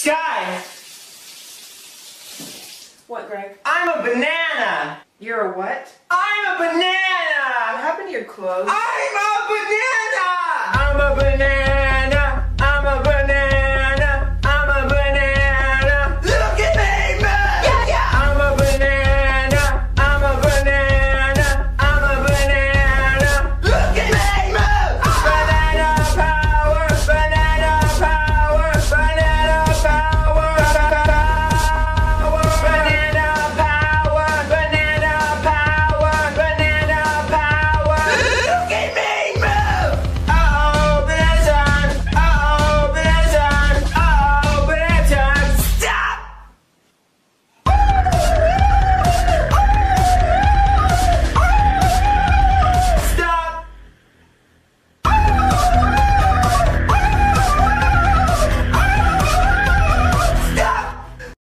Sky, What, Greg? I'm a banana. You're a what? I'm a banana. What happened to your clothes? I'm a banana.